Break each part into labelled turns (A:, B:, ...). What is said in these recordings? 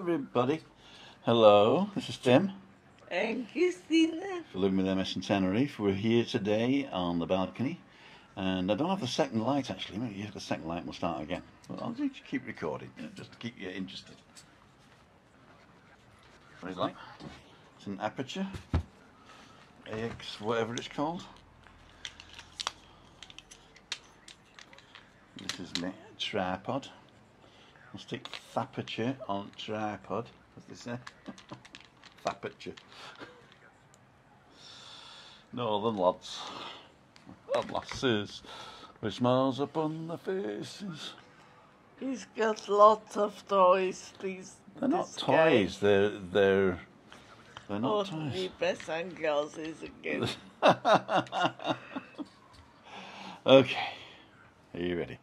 A: everybody. Hello, this is Tim
B: And Christina.
A: for Living with MS in Tenerife. We're here today on the balcony, and I don't have the second light actually. Maybe you have the second light and we'll start again. But I'll just keep recording, just to keep you interested. What is it like? It's an aperture, AX, whatever it's called. This is my tripod. I'll stick aperture on tripod, as they say. aperture. Northern lads and lasses with smiles upon their faces.
B: He's got lots of toys, these.
A: They're not
B: this guy.
A: toys. They're they're they're
B: Oh,
A: not
B: the
A: toys.
B: best sunglasses again.
A: okay, are you ready?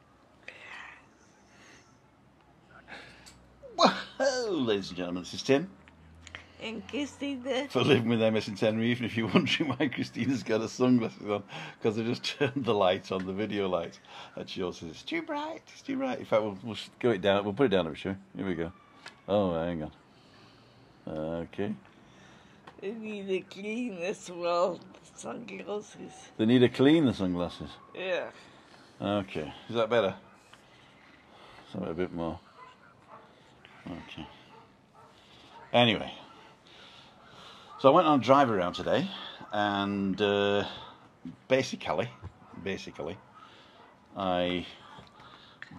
A: Well, ladies and gentlemen, this is Tim
B: and Christina.
A: for living with MS in Tenerife. Even if you're wondering why Christina's got her sunglasses on, because I just turned the light on, the video light, and she also says, "It's too bright, it's too bright." In fact, we'll, we'll go it down. We'll put it down a bit, shall we? Here we go. Oh, hang on. Okay.
B: They need to clean as well. the Sunglasses.
A: They need to clean the sunglasses.
B: Yeah.
A: Okay. Is that better? Something a bit more. Okay. Anyway. So I went on a drive around today and uh, basically, basically, I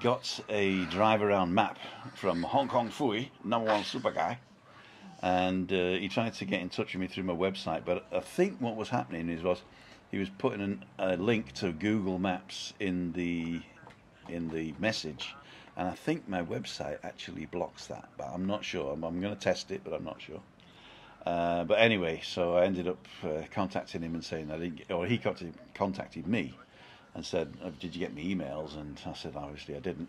A: got a drive around map from Hong Kong Fui, number one super guy. And uh, he tried to get in touch with me through my website, but I think what was happening is was he was putting an, a link to Google Maps in the in the message, and I think my website actually blocks that, but I'm not sure. I'm, I'm going to test it, but I'm not sure. Uh, but anyway, so I ended up uh, contacting him and saying I didn't, or he contacted, contacted me and said, "Oh, "Did you get me emails?" And I said, "Obviously, I didn't."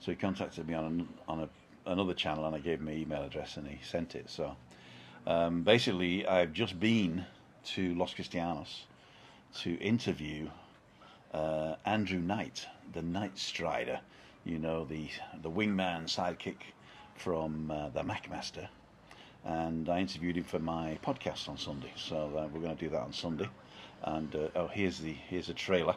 A: So he contacted me on an, on a, another channel, and I gave him my email address, and he sent it. So um, basically, I've just been to Los Cristianos to interview uh, Andrew Knight, the Knight Strider. You know, the the wingman sidekick from uh, the Macmaster. And I interviewed him for my podcast on Sunday. So uh, we're going to do that on Sunday. And uh, oh, here's the here's a trailer.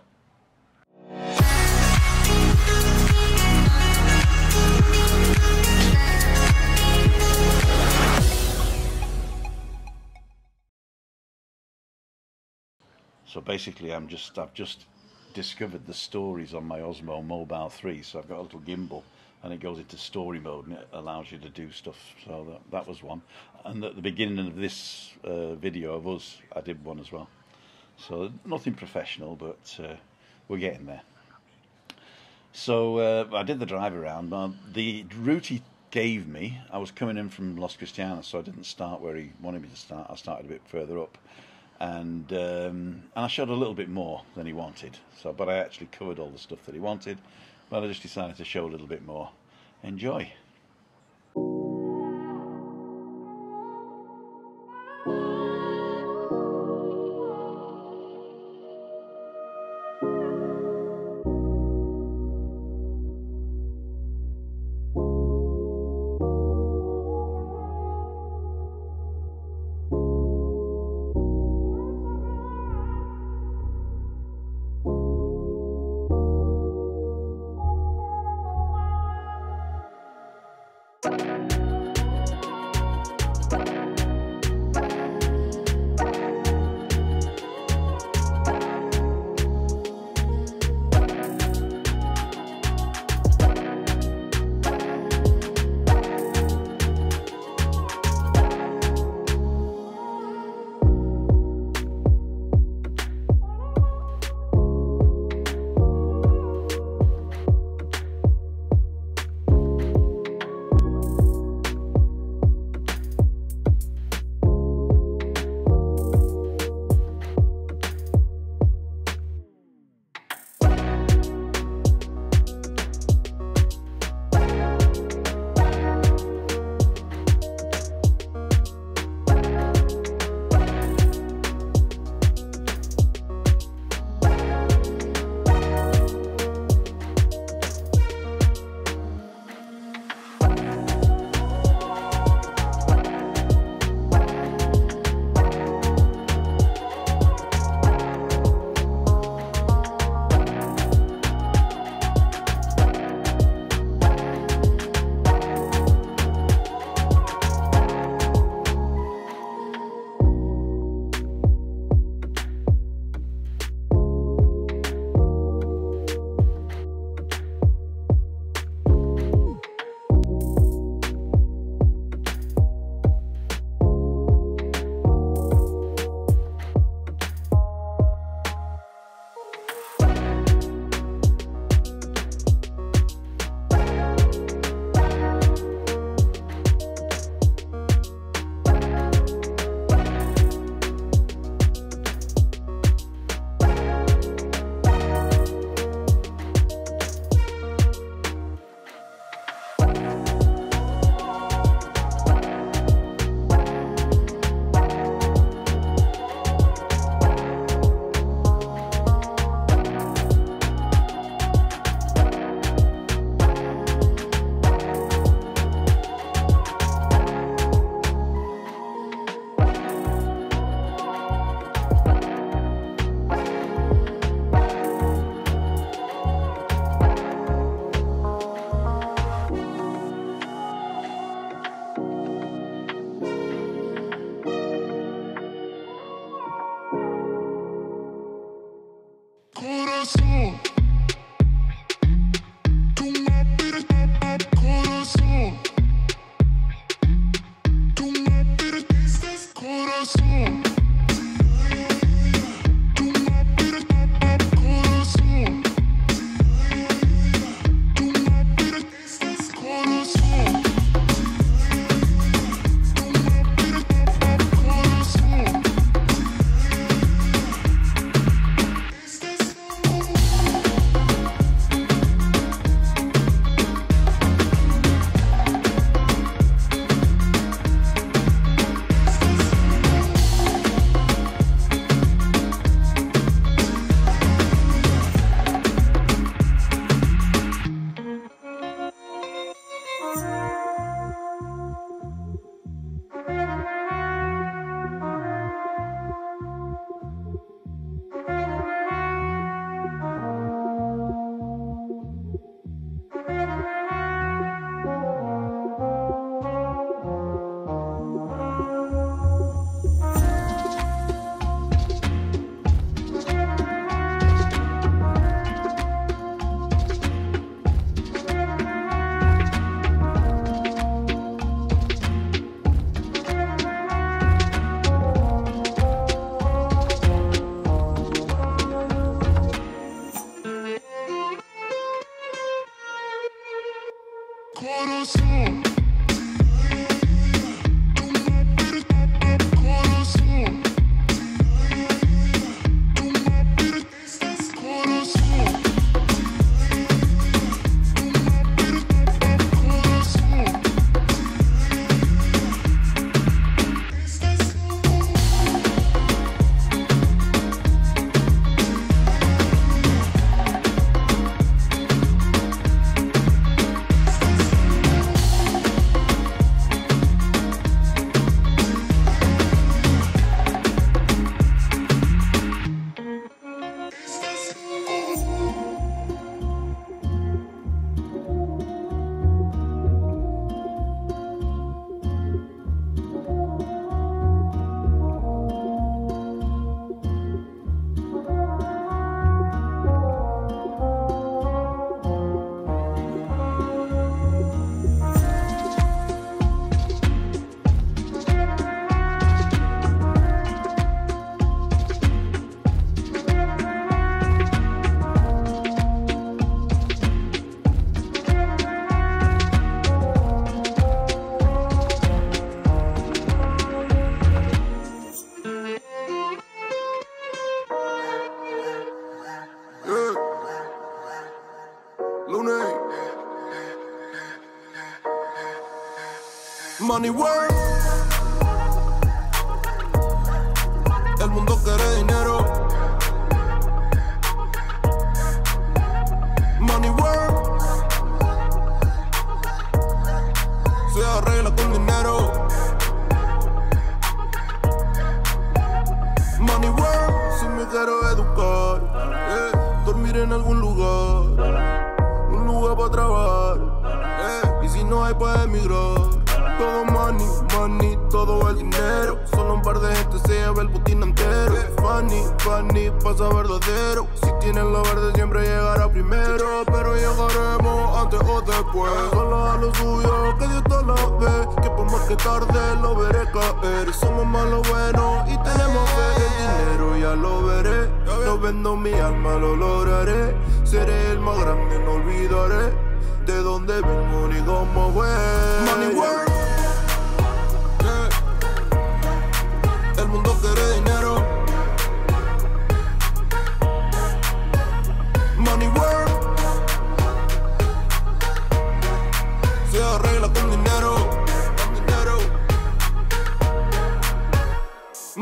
A: So basically, I'm just I've just discovered the stories on my Osmo Mobile 3. So I've got a little gimbal, and it goes into story mode, and it allows you to do stuff. So that, that was one. And at the beginning of this uh, video of us, I did one as well. So nothing professional, but uh, we're getting there. So uh, I did the drive around. Uh, the route he gave me, I was coming in from Los Cristianos, so I didn't start where he wanted me to start. I started a bit further up, and um, and I showed a little bit more than he wanted. So, but I actually covered all the stuff that he wanted. But I just decided to show a little bit more. Enjoy.
C: Money work. Tarde lo veré caer. Somos más lo bueno y tenemos fe. El dinero ya lo veré. No vendo mi alma, lo lograré. Seré el más grande, no olvidaré. De dónde vengo ni cómo voy. Money work.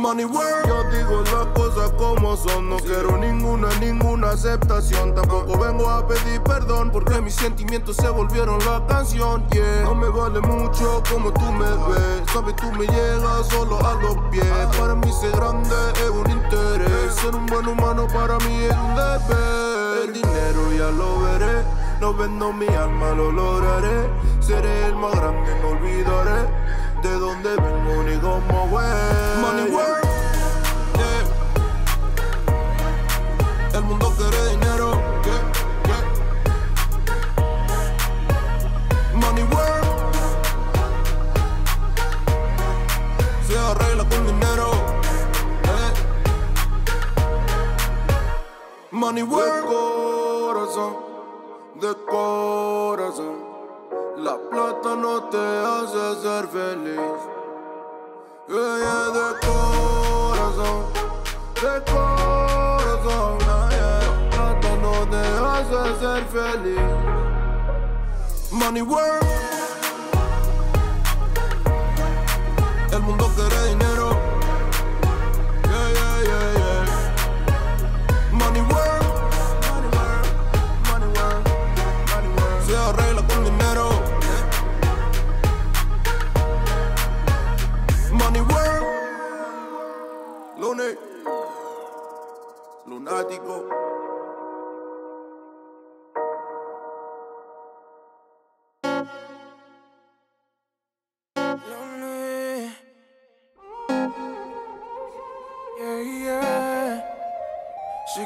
C: Yo digo las cosas como son. No quiero ninguna, ninguna aceptación. Tampoco vengo a pedir perdón. Porque mis sentimientos se volvieron la canción. No me vale mucho como tú me ves. Sabes, tú me llegas solo a los pies. Para mí ser grande es un interés. Ser un buen humano para mí es un deber. El dinero ya lo veré. No vendo mi alma, lo lograré. Seré el más grande, no olvidaré de dónde vengo ni cómo voy. Money. Mundo quiere dinero. Money work. Se arregla con dinero. Money work. De corazón, de corazón. La plata no te hace ser feliz. Yeah, de corazón, de corazón. Money work.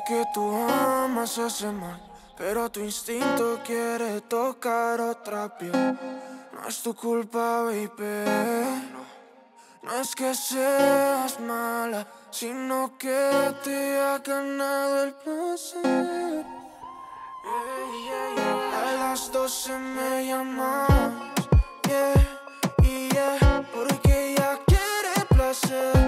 D: Que tú amas ese mal, pero tu instinto quiere tocar otra piel. No es tu culpa, baby. No es que seas mala, sino que te ha ganado el placer. A las doce me llamas, yeah, y yeah, porque ella quiere placer.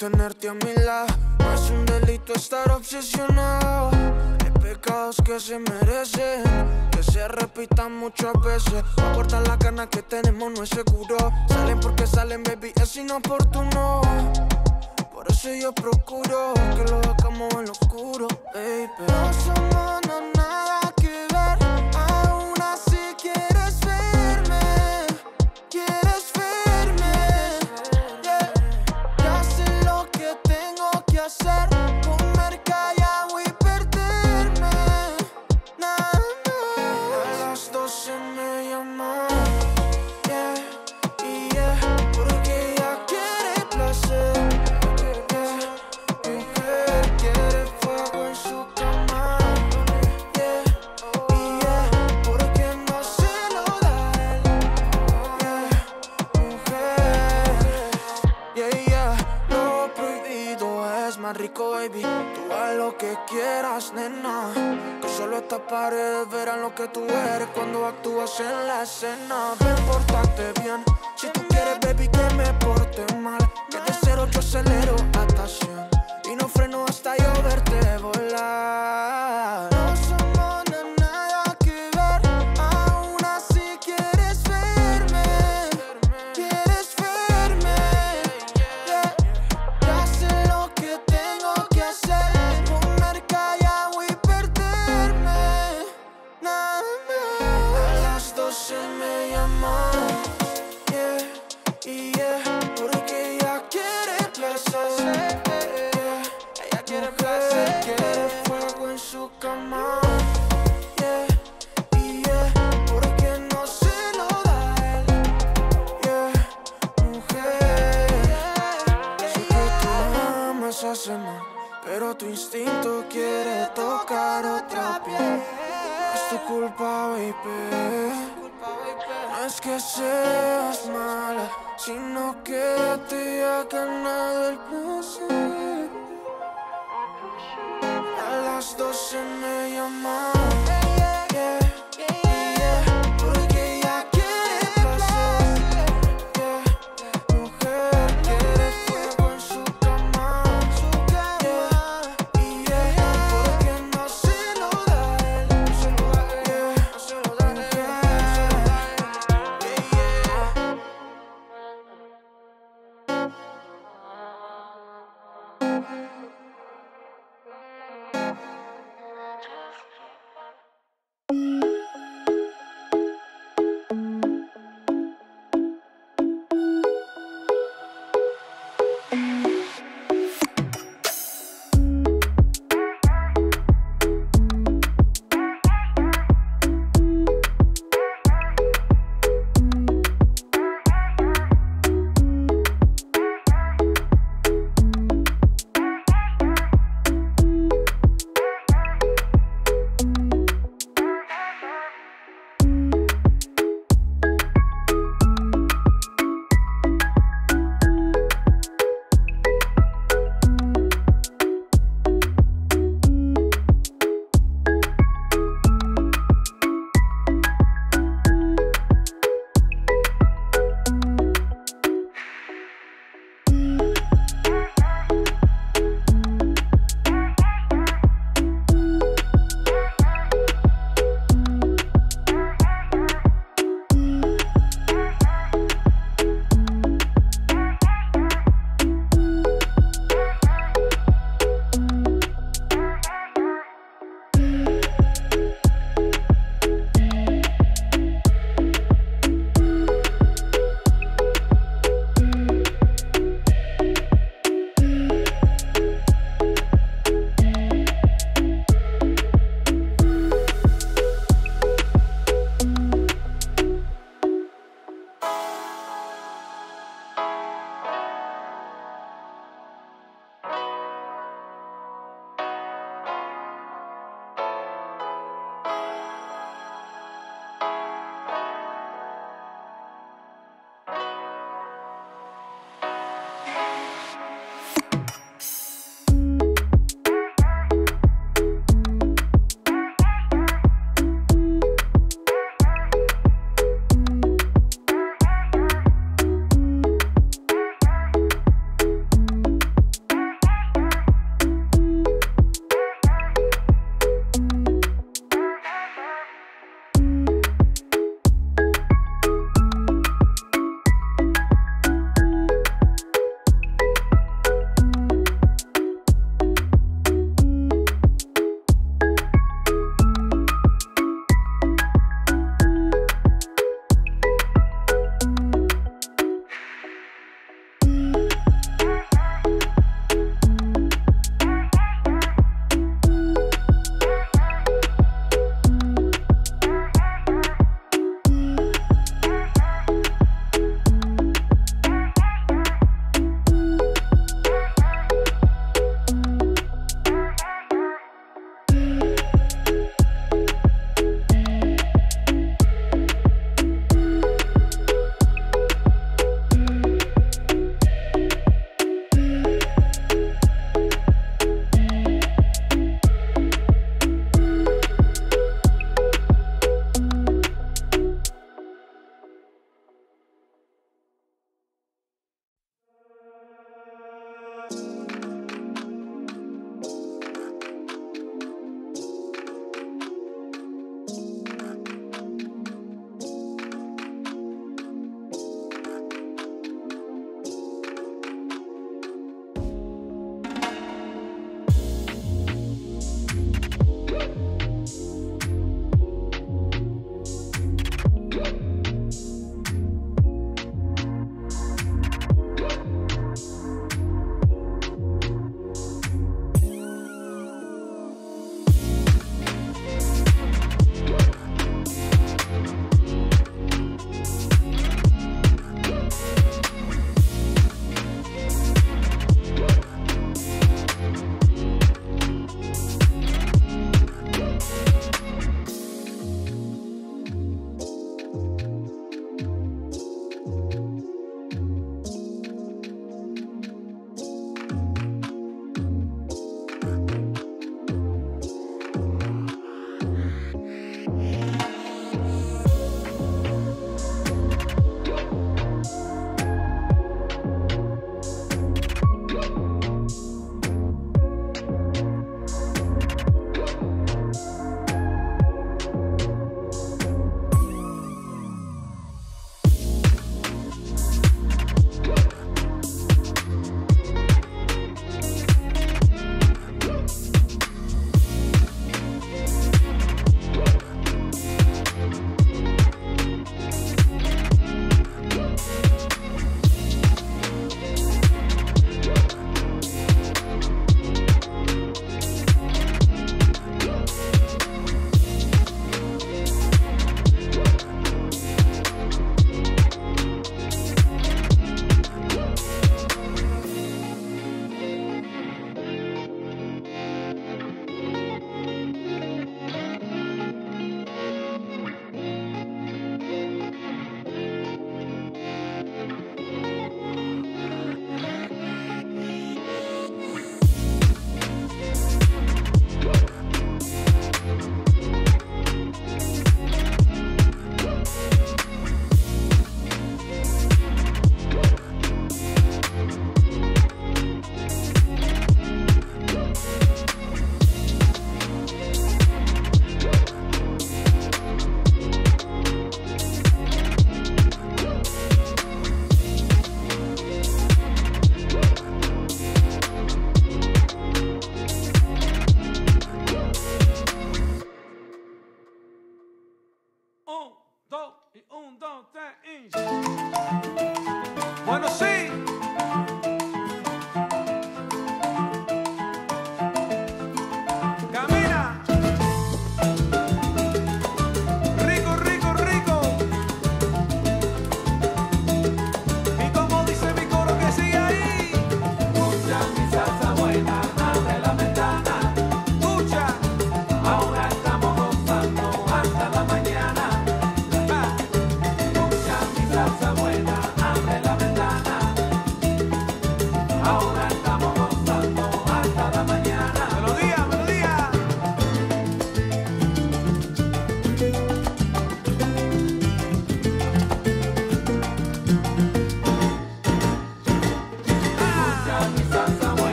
D: Tenerte a mi lado, no es un delito estar obsesionado. Hay pecados que se merecen, que se repitan muchas veces. Aportar la gana que tenemos no es seguro. Salen porque salen, baby, es inoportuno. Por eso yo procuro que lo hagamos en lo oscuro, baby. No somos no, nada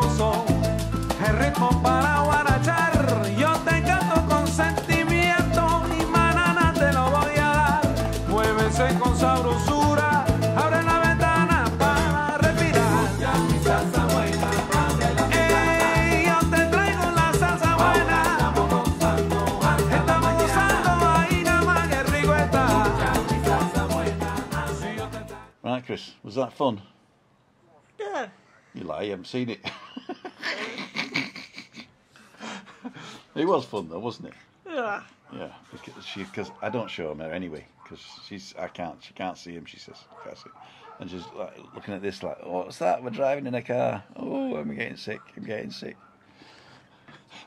E: sabroso, el ritmo para guarachar. Yo te canto con sentimiento y manana te lo voy a dar. Muévese con sabrosura, abre la ventana para respirar. Ya mi salsa buena, Ey, yo te traigo la salsa buena. Estamos gozando, estamos gozando ahí nada más que rico está. mi salsa buena, si yo te traigo.
A: Right, Chris, was that fun?
B: Yeah.
A: You lie, you haven't seen it. it was fun though, wasn't it?
B: Yeah.
A: Yeah, because she because I don't show him her anyway because she's I can't she can't see him. She says can't see, and she's like looking at this like "Oh, what's that? We're driving in a car. Oh, I'm getting sick. I'm getting sick.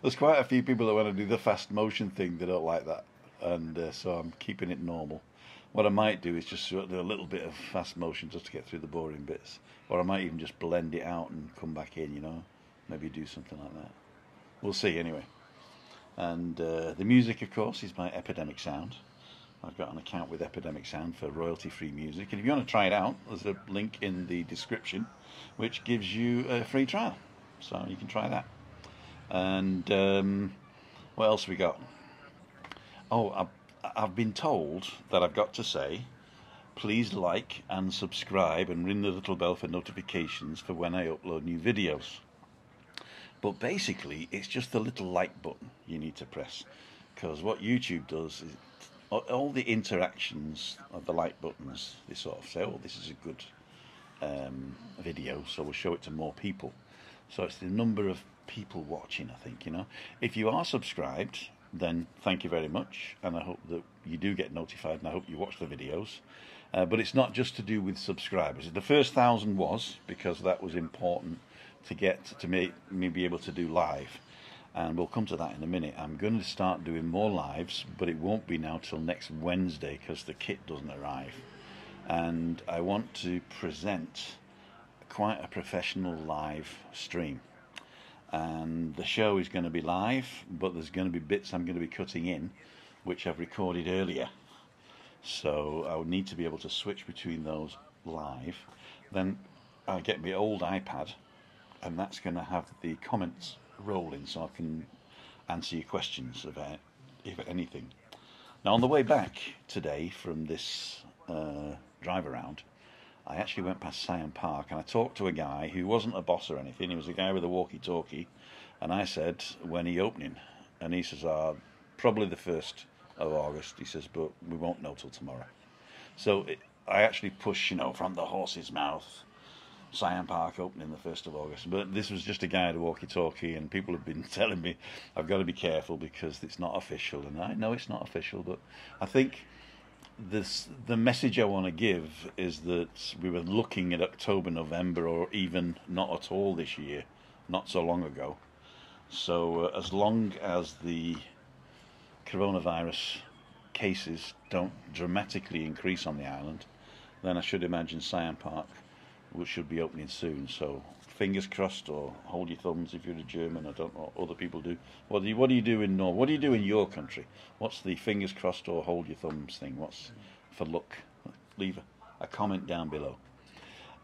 A: There's quite a few people that want to do the fast motion thing. They don't like that, and uh, so I'm keeping it normal. What I might do is just sort of do a little bit of fast motion just to get through the boring bits, or I might even just blend it out and come back in. You know, maybe do something like that. We'll see anyway. And uh, the music, of course, is by Epidemic Sound. I've got an account with Epidemic Sound for royalty free music. And if you want to try it out, there's a link in the description which gives you a free trial. So you can try that. And um, what else we got? Oh, I've, I've been told that I've got to say, please like and subscribe and ring the little bell for notifications for when I upload new videos. But basically, it's just the little like button you need to press. Because what YouTube does is all- the interactions of the like buttons, they sort of say, oh, this is a good um, video, so we'll show it to more people. So it's the number of people watching, I think, you know. If you are subscribed, then thank you very much, and I hope that you do get notified, and I hope you watch the videos. Uh, but it's not just to do with subscribers. The first thousand was because that was important to get to make me be able to do live. And we'll come to that in a minute. I'm going to start doing more lives, but it won't be now till next Wednesday because the kit doesn't arrive. And I want to present quite a professional live stream. And the show is going to be live, but there's going to be bits I'm going to be cutting in, which I've recorded earlier. So I would need to be able to switch between those live. Then I get my old iPad, and that's going to have the comments rolling, so I can answer your questions about if anything. Now on the way back today from this uh, drive around, I actually went past Siam Park and I talked to a guy who wasn't a boss or anything. He was a guy with a walkie-talkie, and I said, "When are you opening?" And he says, "Ah, probably the first of August." He says, "But we won't know till tomorrow." So it, I actually push, you know, from the horse's mouth. Siam Park opening the 1st of August. But this was just a a walkie talkie, and people have been telling me I've got to be careful because it's not official. And I know it's not official, but I think this the message I want to give is that we were looking at October, November, or even not at all this year, not so long ago. So, uh, as long as the coronavirus cases don't dramatically increase on the island, then I should imagine Siam Park which should be opening soon. So fingers crossed, or hold your thumbs if you're a German. I don't know what other people do. What do you What do you do in Norway? What do you do in your country? What's the fingers crossed or hold your thumbs thing? What's for luck? Leave a, a comment down below.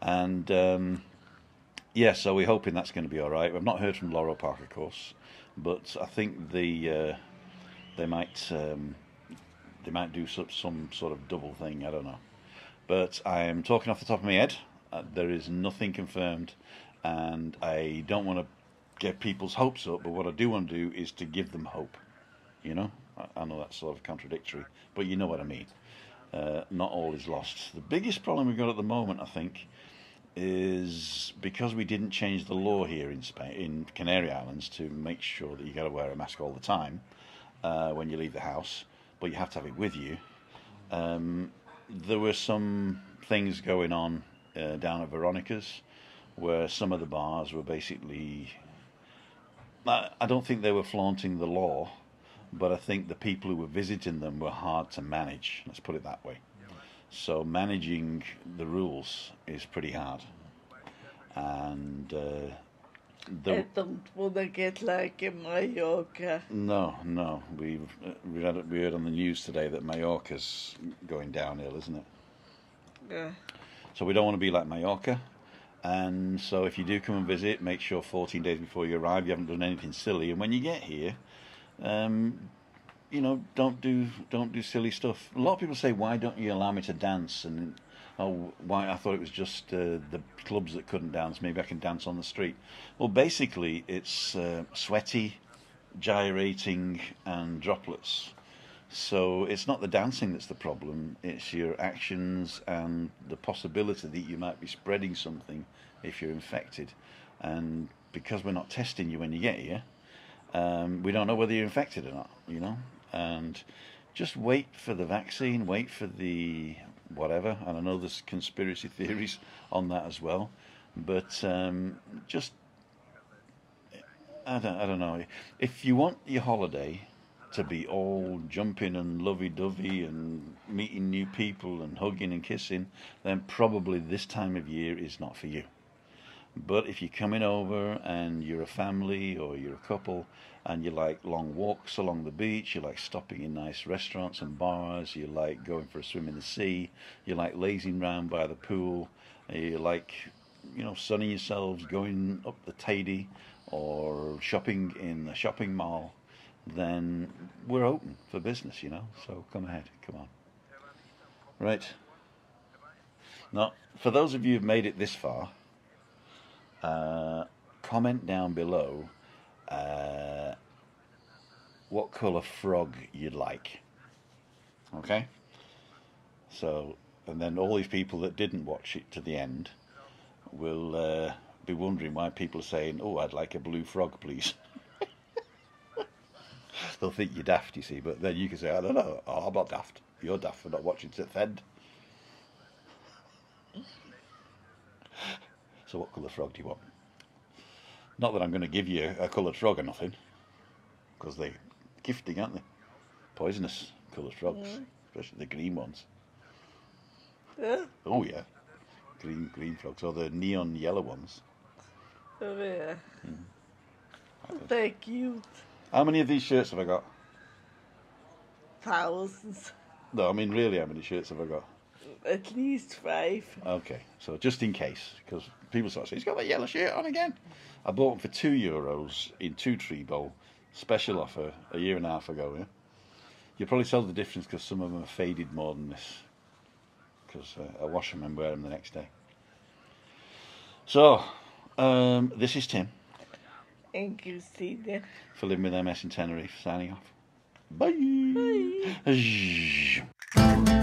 A: And um, yeah, so we're hoping that's going to be all right. I've not heard from Loro Parque, of course, but I think the uh, they might um, they might do some, some sort of double thing. I don't know. But I am talking off the top of my head. Uh, there is nothing confirmed, and I don't want to get people's hopes up. But what I do want to do is to give them hope. You know, I, I know that's sort of contradictory, but you know what I mean. Uh, not all is lost. The biggest problem we've got at the moment, I think, is because we didn't change the law here in Spain, in Canary Islands, to make sure that you got to wear a mask all the time. uh, when you leave the house, but you have to have it with you. Um, there were some things going on uh, down at Veronica's where some of the bars were basically. I, I don't think they were flaunting the law, but I think the people who were visiting them were hard to manage. Let's put it that way. So managing the rules is pretty hard, and uh, the,
B: I don't want to get like in Mallorca.
A: no, no, we've uh, we read we heard on the news today that Mallorca's going downhill, isn't it?
B: Yeah.
A: So we don't want to be like Mallorca. And so if you do come and visit, make sure 14 days before you arrive you haven't done anything silly. And when you get here, um, you know, don't do don't do silly stuff. A lot of people say, "Why don't you allow me to dance?" And oh, why? I thought it was just uh, the clubs that couldn't dance. Maybe I can dance on the street. Well, basically, it's uh, sweaty, gyrating, and droplets. So it's not the dancing that's the problem, it's your actions and the possibility that you might be spreading something if you're infected. And because we're not testing you when you get here, um, we don't know whether you're infected or not, you know? And just wait for the vaccine, wait for the whatever. And I know there's conspiracy theories on that as well. But um, just, I don't, I don't know. If you want your holiday, to be all jumping and lovey dovey and meeting new people and hugging and kissing, then probably this time of year is not for you. But if you're coming over and you're a family or you're a couple and you like long walks along the beach, you like stopping in nice restaurants and bars, you like going for a swim in the sea, you like lazing round by the pool, you like, you know, sunning yourselves, going up the Teide or shopping in the shopping mall, then we're open for business, you know. So come ahead, come on. Right. Now, for those of you who've made it this far, uh, comment down below uh, what colour frog you'd like. Okay? So, and then all these people that didn't watch it to the end will uh, be wondering why people are saying, oh, I'd like a blue frog, please. They'll think you're daft, you see, but then you can say, I don't know, oh, I'm not daft. You're daft for not watching to the end. So what colour frog do you want? Not that I'm going to give you a coloured frog or nothing, because they're gifting, aren't they? Poisonous coloured frogs, mm. especially the green ones.
B: Yeah.
A: Oh yeah, green green frogs, or the neon yellow ones.
B: Oh, yeah. Hmm. They're cute.
A: How many of these shirts have I got?
B: Thousands.
A: No, I mean really, how many shirts have I got?
B: At least five.
A: Okay, so just in case, because people start saying, he's got that yellow shirt on again. I bought them for two euros in two tree bowl, special offer a year and a half ago. Yeah? You'll probably tell the difference because some of them are faded more than this. Because uh, I wash them and wear them the next day. So, um, this is Tim
B: Thank you,
A: For living with MS in Tenerife. Signing off. Bye. Bye.